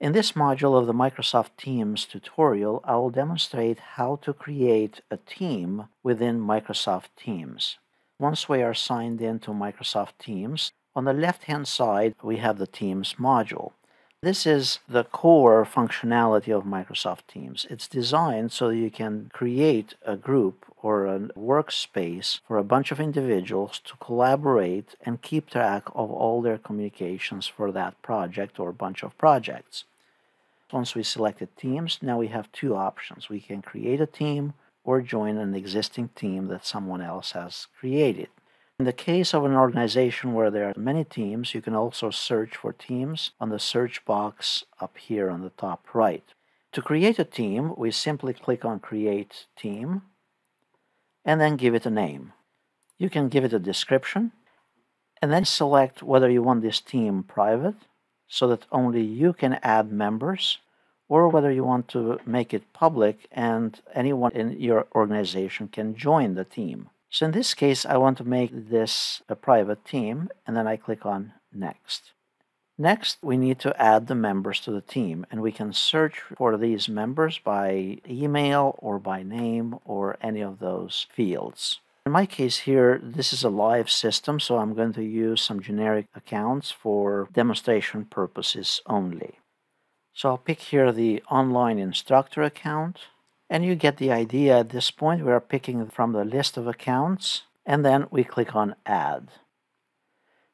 In this module of the Microsoft Teams tutorial, I will demonstrate how to create a team within Microsoft Teams. Once we are signed into Microsoft Teams, on the left-hand side we have the Teams module. This is the core functionality of Microsoft Teams. It's designed so you can create a group or a workspace for a bunch of individuals to collaborate and keep track of all their communications for that project or bunch of projects. Once we selected teams, now we have two options. We can create a team or join an existing team that someone else has created. In the case of an organization where there are many teams, you can also search for teams on the search box up here on the top right. To create a team, we simply click on Create Team and then give it a name. You can give it a description and then select whether you want this team private so that only you can add members or whether you want to make it public and anyone in your organization can join the team. So in this case, I want to make this a private team and then I click on Next. Next, we need to add the members to the team, and we can search for these members by email or by name or any of those fields. In my case here, this is a live system, so I'm going to use some generic accounts for demonstration purposes only. So I'll pick here the online instructor account, and you get the idea at this point. We are picking from the list of accounts, and then we click on Add.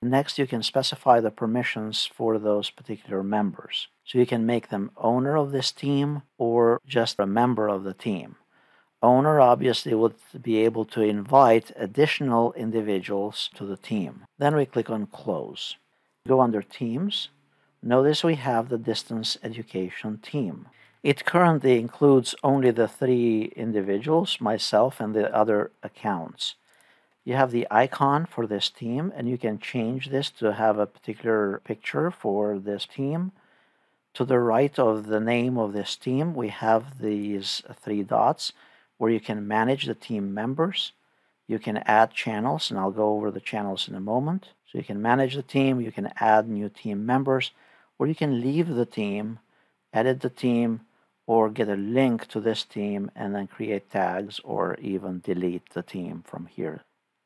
Next, you can specify the permissions for those particular members. So you can make them owner of this team or just a member of the team. Owner obviously would be able to invite additional individuals to the team. Then we click on Close. Go under Teams. Notice we have the distance education team. It currently includes only the three individuals, myself and the other accounts you have the icon for this team and you can change this to have a particular picture for this team. To the right of the name of this team, we have these three dots where you can manage the team members. You can add channels, and I'll go over the channels in a moment. So you can manage the team, you can add new team members, or you can leave the team, edit the team, or get a link to this team and then create tags or even delete the team from here.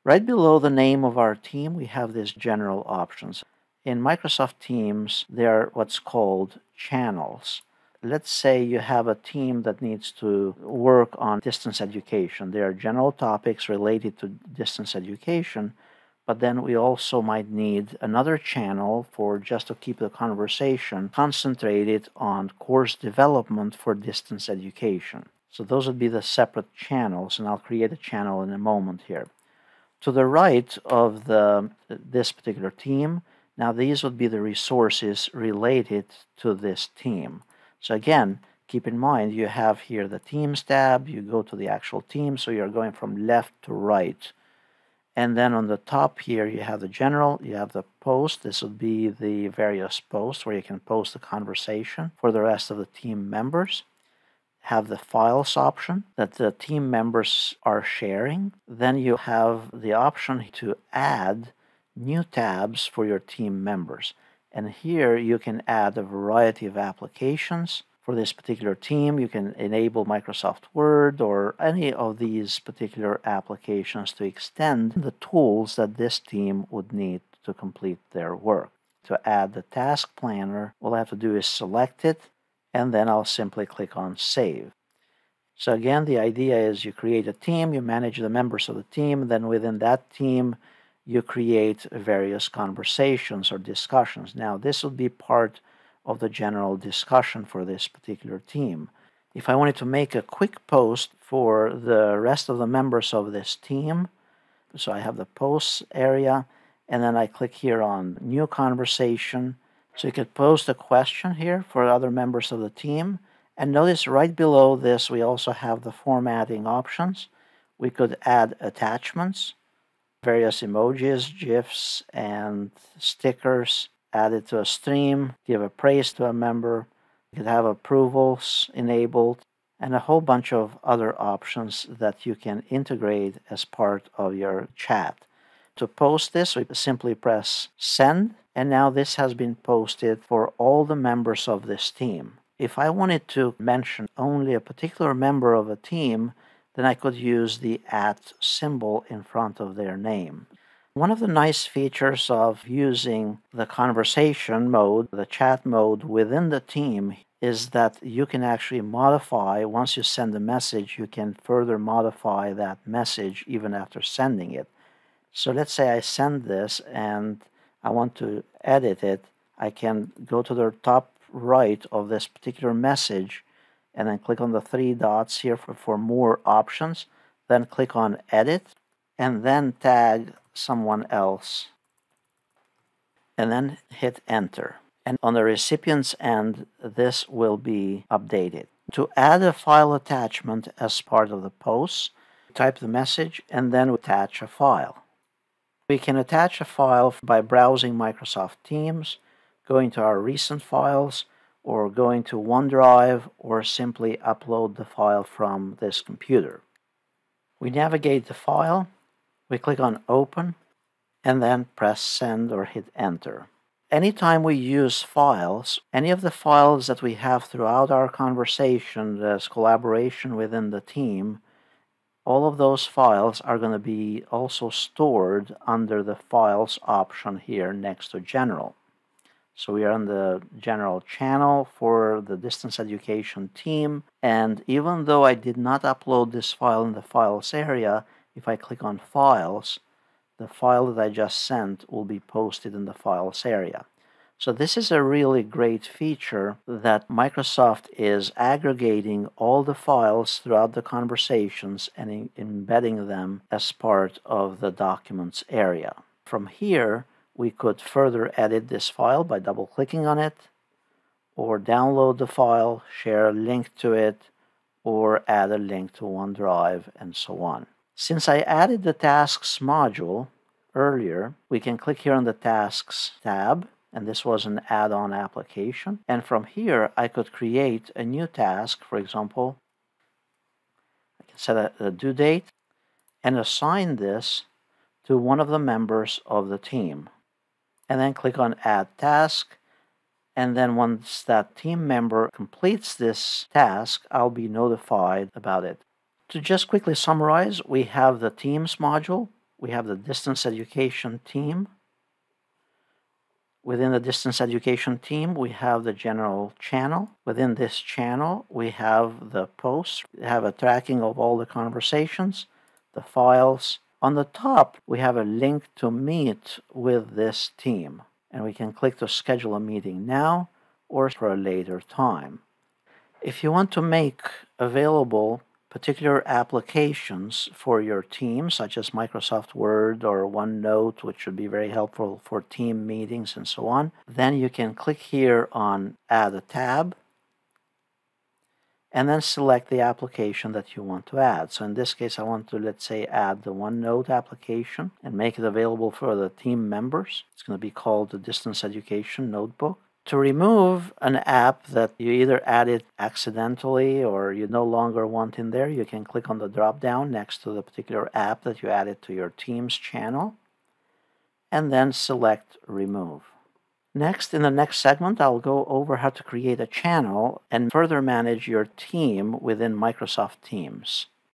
Right below the name of our team, we have these general options. In Microsoft Teams, there are what's called channels. Let's say you have a team that needs to work on distance education. There are general topics related to distance education, but then we also might need another channel for just to keep the conversation concentrated on course development for distance education. So those would be the separate channels, and I'll create a channel in a moment here. To the right of the this particular team, now these would be the resources related to this team. So again, keep in mind you have here the Teams tab, you go to the actual team, so you're going from left to right. And then on the top here, you have the general, you have the post. This would be the various posts where you can post the conversation for the rest of the team members have the files option that the team members are sharing. Then you have the option to add new tabs for your team members. And here you can add a variety of applications for this particular team. You can enable Microsoft Word or any of these particular applications to extend the tools that this team would need to complete their work. To add the task planner, all I have to do is select it and then I'll simply click on Save. So again, the idea is you create a team, you manage the members of the team, then within that team, you create various conversations or discussions. Now, this would be part of the general discussion for this particular team. If I wanted to make a quick post for the rest of the members of this team, so I have the posts area, and then I click here on New Conversation, so you could post a question here for other members of the team. And notice right below this, we also have the formatting options. We could add attachments, various emojis, GIFs, and stickers added to a stream, give a praise to a member. You could have approvals enabled, and a whole bunch of other options that you can integrate as part of your chat. To post this, we simply press send, and now this has been posted for all the members of this team. If I wanted to mention only a particular member of a team, then I could use the at symbol in front of their name. One of the nice features of using the conversation mode, the chat mode within the team is that you can actually modify, once you send a message, you can further modify that message even after sending it. So let's say I send this and I want to edit it. I can go to the top right of this particular message and then click on the three dots here for, for more options. Then click on edit and then tag someone else and then hit enter. And on the recipient's end, this will be updated. To add a file attachment as part of the post, type the message and then attach a file. We can attach a file by browsing Microsoft Teams, going to our recent files, or going to OneDrive, or simply upload the file from this computer. We navigate the file, we click on Open, and then press Send or hit Enter. Anytime we use files, any of the files that we have throughout our conversation, as collaboration within the team, all of those files are going to be also stored under the files option here next to general. So we are on the general channel for the distance education team. And even though I did not upload this file in the files area, if I click on files, the file that I just sent will be posted in the files area. So this is a really great feature that Microsoft is aggregating all the files throughout the conversations and embedding them as part of the documents area. From here, we could further edit this file by double clicking on it or download the file, share a link to it, or add a link to OneDrive and so on. Since I added the Tasks module earlier, we can click here on the Tasks tab and this was an add-on application. And from here, I could create a new task. For example, I can set a, a due date and assign this to one of the members of the team. And then click on Add Task. And then once that team member completes this task, I'll be notified about it. To just quickly summarize, we have the Teams module, we have the Distance Education team, Within the distance education team, we have the general channel. Within this channel, we have the posts, we have a tracking of all the conversations, the files. On the top, we have a link to meet with this team. And we can click to schedule a meeting now or for a later time. If you want to make available particular applications for your team, such as Microsoft Word or OneNote, which would be very helpful for team meetings and so on, then you can click here on Add a tab and then select the application that you want to add. So in this case, I want to, let's say, add the OneNote application and make it available for the team members. It's going to be called the Distance Education Notebook. To remove an app that you either added accidentally or you no longer want in there, you can click on the drop down next to the particular app that you added to your Teams channel and then select Remove. Next, in the next segment, I'll go over how to create a channel and further manage your team within Microsoft Teams.